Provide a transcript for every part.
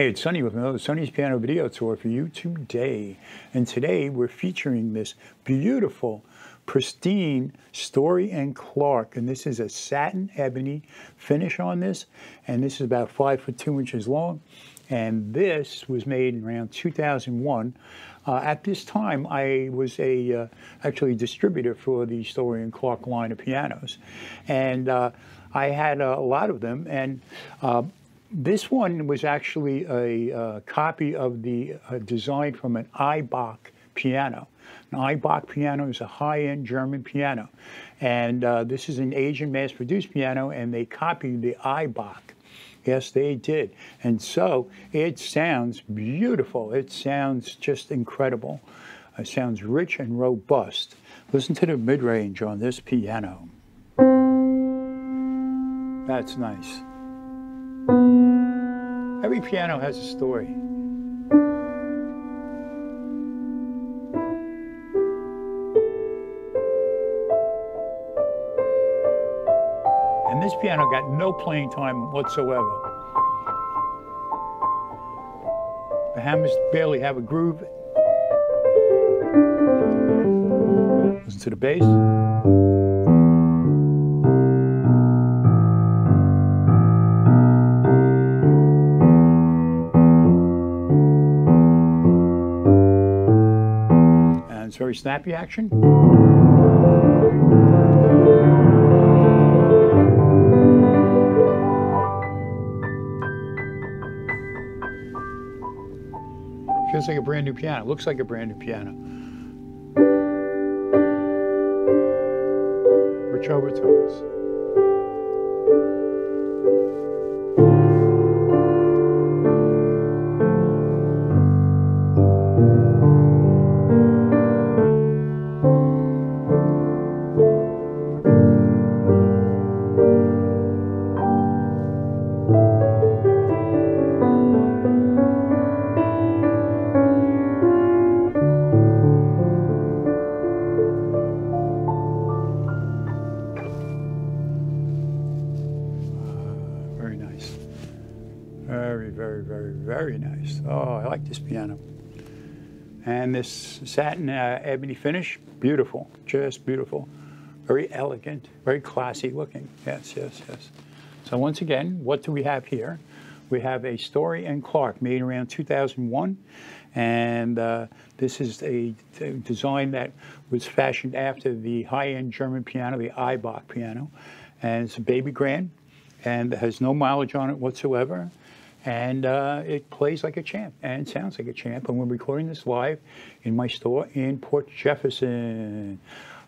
Hey, it's Sonny with another Sonny's Piano Video Tour for you today. And today we're featuring this beautiful, pristine Story and Clark. And this is a satin ebony finish on this. And this is about five foot two inches long. And this was made around 2001. Uh, at this time, I was a uh, actually distributor for the Story and Clark line of pianos. And uh, I had a lot of them. And uh, this one was actually a uh, copy of the uh, design from an Ibach piano. An Ibach piano is a high-end German piano. And uh, this is an Asian mass-produced piano, and they copied the Ibach. Yes, they did. And so it sounds beautiful. It sounds just incredible. It sounds rich and robust. Listen to the mid-range on this piano. That's nice. Every piano has a story. And this piano got no playing time whatsoever. The hammers barely have a groove. Listen to the bass. It's very snappy action. Feels like a brand new piano. Looks like a brand new piano. Rich overtones. Very, very, very, nice. Oh, I like this piano. And this satin uh, ebony finish, beautiful, just beautiful. Very elegant, very classy looking. Yes, yes, yes. So once again, what do we have here? We have a Story and Clark made around 2001. And uh, this is a, a, design that was fashioned after the high-end German piano, the Ibach piano. And it's a baby grand and has no mileage on it whatsoever and uh, it plays like a champ and sounds like a champ. And we're recording this live in my store in Port Jefferson,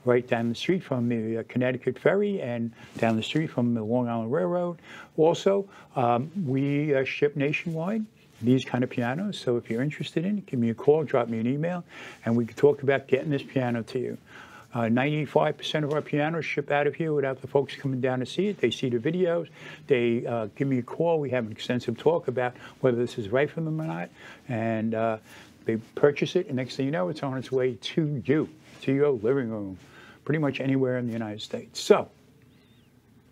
right down the street from the uh, Connecticut Ferry and down the street from the Long Island Railroad. Also, um, we uh, ship nationwide these kind of pianos. So if you're interested in it, give me a call, drop me an email, and we can talk about getting this piano to you. 95% uh, of our pianos ship out of here without the folks coming down to see it. They see the videos. They uh, give me a call. We have an extensive talk about whether this is right for them or not. And uh, they purchase it, and next thing you know, it's on its way to you, to your living room, pretty much anywhere in the United States. So,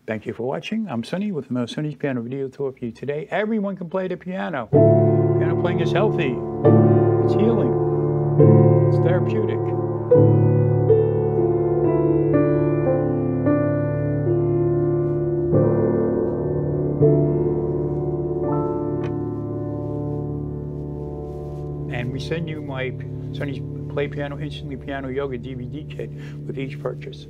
thank you for watching. I'm Sonny with the most Sonny's Piano Video Tour for you today. Everyone can play the piano. Piano playing is healthy. It's healing. It's therapeutic. Send you my Sonny's Play Piano Instantly Piano Yoga DVD kit with each purchase.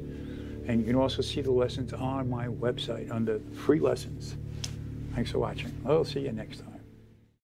And you can also see the lessons on my website under free lessons. Thanks for watching. I'll see you next time.